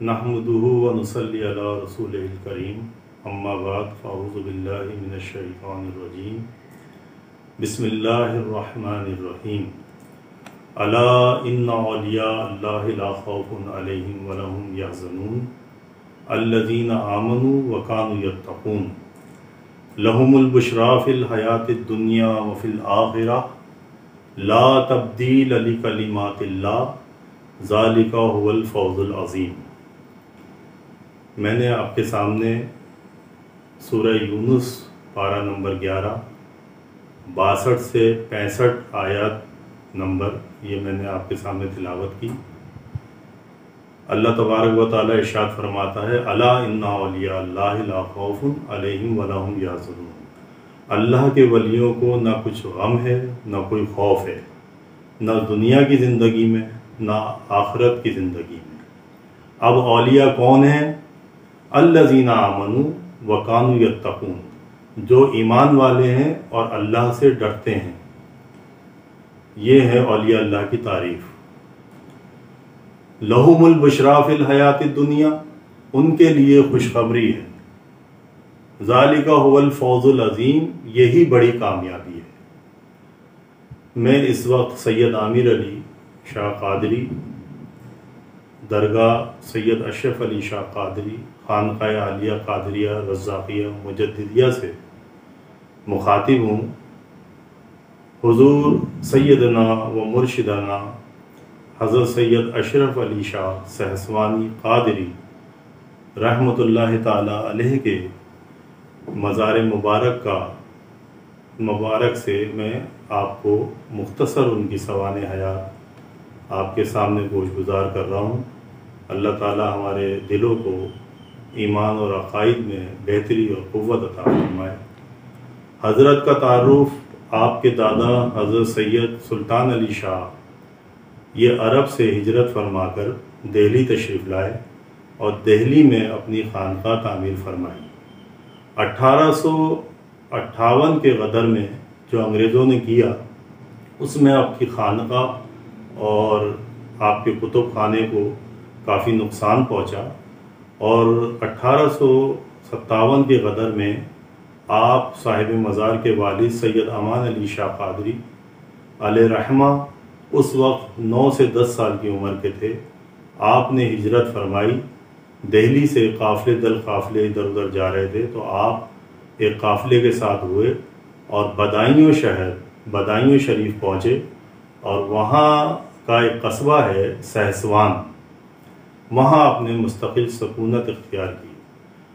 अला रसूलिल करीम अम्मा बाद फ़ाऊज़ु बिल्लाहि मिनश शैतानिर रजीम बिस्मिल्लाहिर्रहमानिर्रहीम अला इन्ना औलिया अल्लाहि ला खौफुन अलैहिम व लहुम यहज़नून अल्लज़ीना आमनू व कानू यत्तकून लहुमुल बुशरा फिल हयातिद दुनिया व आखिरा ला तब्दील अली कलिमातिल्लाह ज़ालिका हुवल फौजुल अज़ीम मैंने आपके सामने सूरह यूनुस पारा नंबर ग्यारह, बासठ से पैंसठ आयत नंबर, ये मैंने आपके सामने तिलावत की। अल्लाह तबारक व ताली इरशाद फरमाता है, अला इन्ना अलिया अलैहिम अल्लाह के वलियों को ना कुछ गम है, ना कोई खौफ है, ना दुनिया की ज़िंदगी में, ना आखरत की ज़िंदगी में। अब अलिया कौन है? अल्लाजीना आमनु व कानू यत्तकून, जो ईमान वाले हैं और अल्लाह से डरते हैं। ये है अलिया अल्लाह की तारीफ़। लहुमुल बशराफिल हयात दुनिया, उनके लिए खुशखबरी है। ज़ालिका हुवल फौजुल अज़ीम, यही बड़ी कामयाबी है। मैं इस वक्त सैयद आमिर अली, शाह कादरी दरगाह सैयद अशरफ अली शाह कादरी खानका आलिया कादरिया, रज़ाकिया मुजदिया से मुखातिब हूँ। हुजूर सैदना व मुर्शिदाना, हज़रत सैयद अशरफ अली शाह सहसवानी कादरी ताला अलैह के मज़ार मुबारक का, मुबारक से मैं आपको मुख्तसर उनकी सवान हयात आपके सामने गोश गुजार कर रहा हूँ। अल्लाह ताला हमारे दिलों को ईमान और अकायद में बेहतरी और क़वत अता फरमाए। हज़रत का तारुफ आपके दादा हज़रत सैयद सुल्तान अली शाह, ये अरब से हिजरत फरमाकर दिल्ली तशरीफ़ लाए और दिल्ली में अपनी खानका तामीर फरमाई। अट्ठारह सौ अट्ठावन के गदर में जो अंग्रेज़ों ने किया, उसमें आपकी खानका और आपके कुतुब खाने को काफ़ी नुकसान पहुँचा। और अट्ठारह के गदर में आप साहिब मज़ार के वालिद सैयद अमान अली शाह कादरी रहमा, उस वक्त नौ से दस साल की उम्र के थे। आपने हिजरत फरमाई, दिल्ली से काफ़िले दल काफ़िले इधर उधर जा रहे थे तो आप एक काफ़िले के साथ हुए और बदायूं शहर, बदायूं शरीफ पहुँचे। और वहाँ का एक कस्बा है सहसवान। वहाँ आपने मुस्तकिल सकूनत इख्तियार की।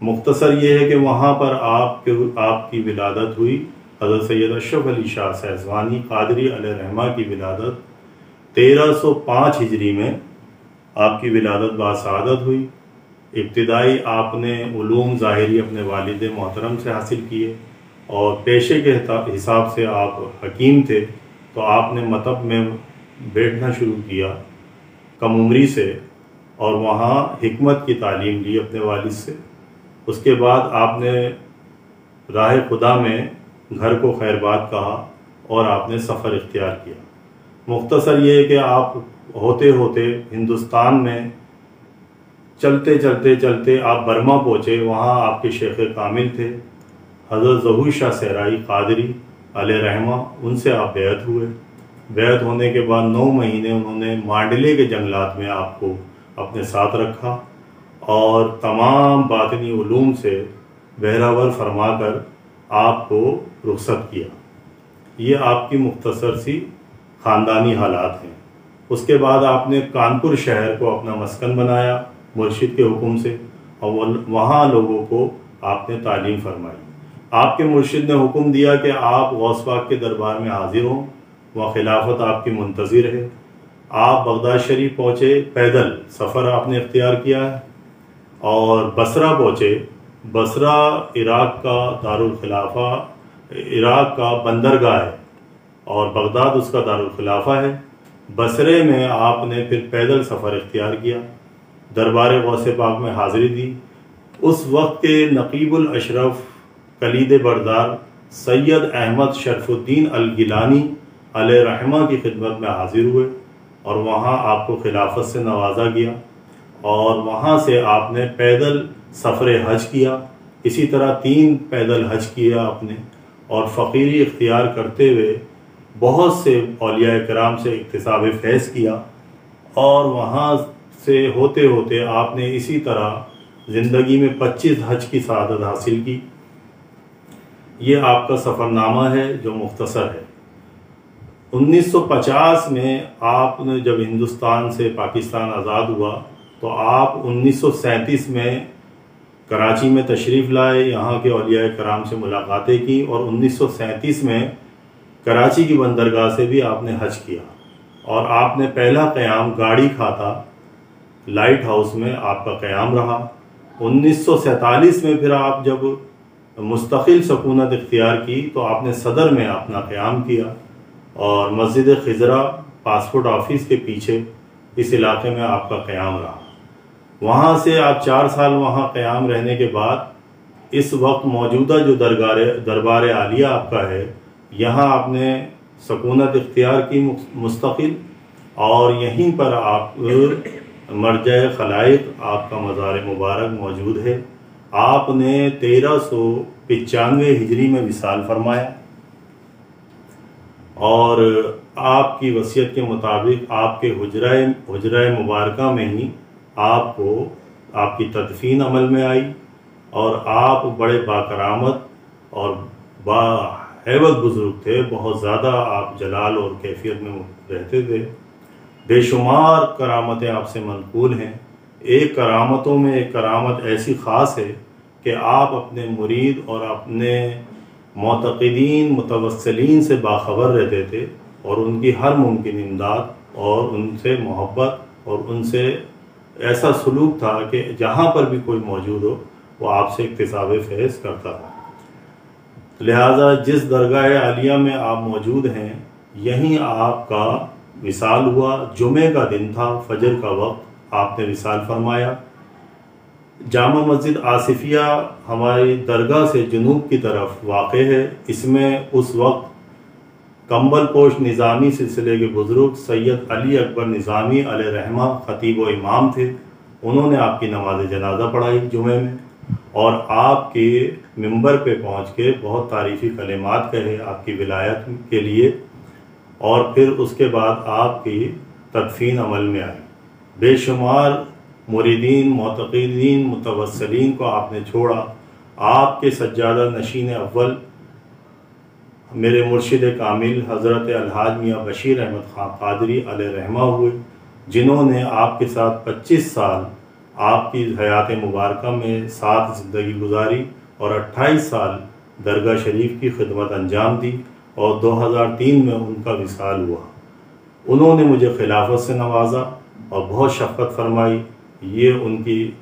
मुख्तसर ये है कि वहाँ पर आपके, आपकी विलादत हुई। हज़रत सैद अशरफ अली शाह सहसवानी कादरी रहमा की विलादत। 1305 हिजरी में आपकी विलादत बासादत हुई। इब्तदाई आपने ूम ज़ाहरी अपने वालिद मोहतरम से हासिल किए और पेशे के हिसाब से आप हकीम थे तो आपने मतब में बैठना शुरू किया। कम उम्री से और वहाँ हमत की तालीम ली अपने वालिद से। उसके बाद आपने राह खुदा में घर को खैरबाद कहा और आपने सफ़र इख्तियार किया। मुख्तसर ये कि आप होते होते हिंदुस्तान में चलते चलते चलते आप बर्मा पहुँचे, वहाँ आपके शेख कामिल थे, हज़रत जहूर शाह सहराई कादरी अल रहमा, उनसे आप बेहद हुए। बेहद होने के बाद नौ महीने उन्होंने मांडले के जंगलात में आपको अपने साथ रखा और तमाम बातनी ूम से बहरावर फरमा कर आपको रुखसत किया। ये आपकी मुख्तसर सी ख़ानदानी हालात हैं। उसके बाद आपने कानपुर शहर को अपना मस्कन बनाया मुर्शिद के हुक्म से और वहाँ लोगों को आपने तालीम फरमाई। आपके मुर्शिद ने हुक्म दिया कि आप गौसबाग के दरबार में हाजिर हों, वह खिलाफत आपकी मुंतज़र है। आप बगदाद शरीफ पहुँचे, पैदल सफ़र आपने अख्तियार किया है, और बसरा पहुँचे, बसरा इराक़ का दारुल खिलाफा, इराक़ का बंदरगाह है, और बगदाद उसका दारखिलाफ़ा है। बसरे में आपने फिर पैदल सफ़र इख्तियार किया, दरबार गौसे पाक में हाज़िरी दी। उस वक्त के नकीबुल अशरफ, कलीद बरदार, सैयद अहमद शरफुद्दीन अलगिलानी रहमा की खिदमत में हाजिर हुए। और वहाँ आपको खिलाफत से नवाजा गया और वहाँ से आपने पैदल सफ़र हज किया। इसी तरह तीन पैदल हज किया आपने और फ़कीरी इख्तियार करते हुए बहुत से अलिया कराम से इकतसाब फैज़ किया और वहाँ से होते होते आपने इसी तरह ज़िंदगी में 25 हज की शहादत हासिल की। ये आपका सफ़रनामा है जो मुख्तसर है। 1950 में आपने जब हिंदुस्तान से पाकिस्तान आज़ाद हुआ तो आप उन्नीस सौ सैंतीस में कराची में तशरीफ़ लाए, यहाँ के अलिया कराम से मुलाकातें की और उन्नीस सौ सैंतीस में कराची की बंदरगाह से भी आपने हज किया। और आपने पहला क़याम गाड़ी खाता लाइट हाउस में आपका क़याम रहा। उन्नीस में फिर आप जब मुस्तकिल सकूनत इख्तियार की तो आपने सदर में अपना क़याम किया। और मस्जिद खजरा पासपोर्ट ऑफ़िस के पीछे इस इलाके में आपका क़्याम रहा। वहाँ से आप चार साल वहाँ क़याम रहने के बाद इस वक्त मौजूदा जो दरगार, दरबार आलिया आपका है, यहाँ आपने सकूनत इख्तियार की मुस्तकिल और यहीं पर आप मरज खलाइक आपका मज़ार मुबारक मौजूद है। आपने तेरह सौ पचानवे हिजरी में विसाल फरमाया। और आपकी वसीयत के मुताबिक आपके हजरा हजरा मुबारक में ही आपको, आपकी तदफीन अमल में आई और आप बड़े बाकरामत और बा बुज़ुर्ग थे, बहुत ज़्यादा आप जलाल और कैफियत में रहते थे। बेशुमार करामतें आपसे मनकूल हैं। एक करामतों में एक करामत ऐसी ख़ास है कि आप अपने मुरीद और अपने मतदीन मुतवसलिन से बाखबर रहते थे और उनकी हर मुमकिन इमदाद और उनसे मोहब्बत और उनसे ऐसा सलूक था कि जहाँ पर भी कोई मौजूद हो, वो आपसे इकतसाब फहज करता था। लिहाजा जिस दरगाह आलिया में आप मौजूद हैं, यहीं आपका विसाल हुआ। जुमे का दिन था, फजर का वक्त, आपने विसाल फरमाया। जामा मस्जिद आसिफिया हमारी दरगाह से जनूब की तरफ़ वाक़ है। इसमें उस वक्त कंबल पोश निज़ामी सिलसिले के बुज़ुर्ग सैयद अली अकबर निज़ामी रहमा ख़तीब व इमाम थे। उन्होंने आपकी नमाज़ जनाजा पढ़ाई जुमे में और आपके मंबर पे पहुँच के बहुत तारीफ़ी कलेमात कहे आपकी विलायत के लिए और फिर उसके बाद आपकी तदफीन अमल में आई बेशुमार मुरीदीन मतदीन मुतवसलिन को आपने छोड़ा। आपके सज्जादा नशीन अव्वल, मेरे मुर्शिद कामिल, हज़रत अलहाज मियाँ बशीर अहमद ख़ान कादरी रहमा हुए, जिन्होंने आपके साथ 25 साल आपकी हयात मुबारक में सात ज़िंदगी गुजारी और 28 साल दरगाह शरीफ की खिदमत अंजाम दी और 2003 में उनका विसाल हुआ। उन्होंने मुझे खिलाफत से नवाजा और बहुत शफकत फरमाई। ये उनकी,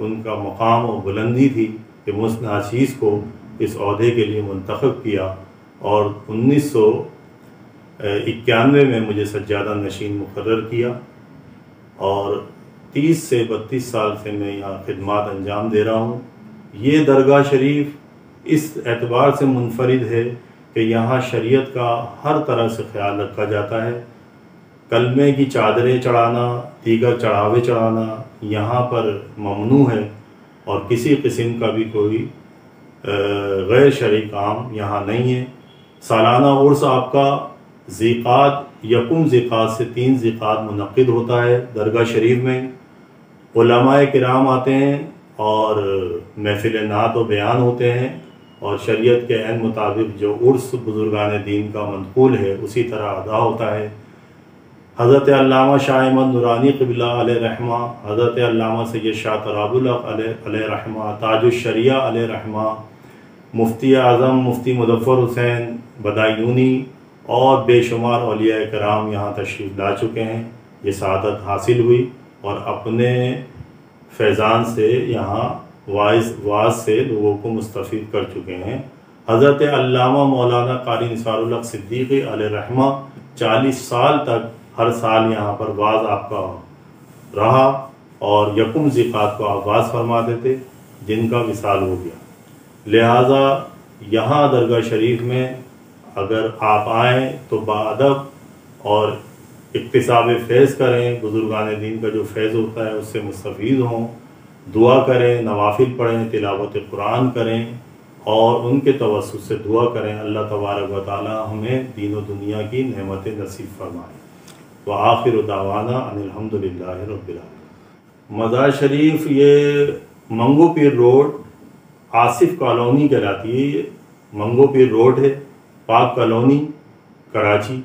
उनका मकाम और बुलंदी थी कि मुझ नाशीज़ को इस अहदे के लिए मंतखब किया और उन्नीस सौ इक्यानवे में मुझे सज्जादा नशीन मुकर किया और तीस से बत्तीस साल से मैं यहाँ खदमात अंजाम दे रहा हूँ। ये दरगाह शरीफ इस एतबार से मुनफरद है कि यहाँ शरीयत का हर तरह से ख्याल रखा जाता है। कलमे की चादरें चढ़ाना, दीगर चढ़ावे चढ़ाना यहाँ पर ममनू है और किसी किस्म का भी कोई गैर शरी काम यहाँ नहीं है। सालाना उर्स आपका ज़िक़ात, यकुम ज़िक़ात से तीन ज़िक़ात मनद होता है दरगाह शरीफ में। कराम आते हैं और महफिल नात व बयान होते हैं और शरीयत के अन मुताबिक जो उर्स बुजुर्गान दीन का मनकूल है, उसी तरह अदा होता है। हज़रत अल्लामा शाह अहमद नुरानी कबिला रहमा, हज़रत सैद शाह तराबुल रहमा ताजुशरिया रहमा, मुफ्ती आज़म, मुफ्ती मुजफ़र हुसैन, बदायूनी और बेशुमार अलिया कराम यहाँ तशरीफ़ ला चुके हैं। ये सदत हासिल हुई और अपने फैज़ान से यहाँ वाइस, वाज से लोगों को मुस्तफ़ कर चुके हैं। हज़रत मौलाना कारी निसारुल्लाह सिद्दीक़ी रहमा, चालीस साल तक हर साल यहाँ पर वाज आपका रहा और यकुम ज़िक़ात को आवाज़ फरमा देते, जिनका विसाल हो गया। लिहाजा यहाँ दरगाह शरीफ में अगर आप आएँ तो बादब और इकतसाब फैज़ करें, बुज़ुर्गान दीन का जो फैज़ होता है उससे मुस्तफ़ हों, दुआ करें, नवाफिल पढ़ें, तिलावत कुरान करें और उनके तवसत से दुआ करें, अल्लाह तबारक व ताली हमें दीन दुनिया की नमत नसीब फरमाएँ। तो आखिर दावाना अनिलहमदिल्ला मज़ार शरीफ ये मंगो पीर रोड, आसिफ कॉलोनी कहलाती है ये मंगो पीर रोड है, पाक कॉलोनी कराची,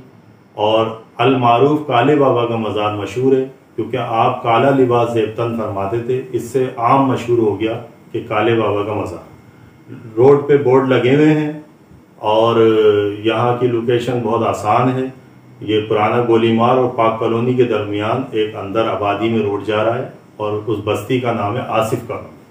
और अलमारूफ काले बाबा का मज़ार मशहूर है, क्योंकि आप काला लिबास जेबतन फरमाते थे, इससे आम मशहूर हो गया कि काले बाबा का मज़ार। रोड पे बोर्ड लगे हुए हैं, और यहाँ की लोकेशन बहुत आसान है ये पुराना गोलीमार और पाक कॉलोनी के दरमियान एक अंदर आबादी में रोड जा रहा है और उस बस्ती का नाम है आसिफ कॉलोनी।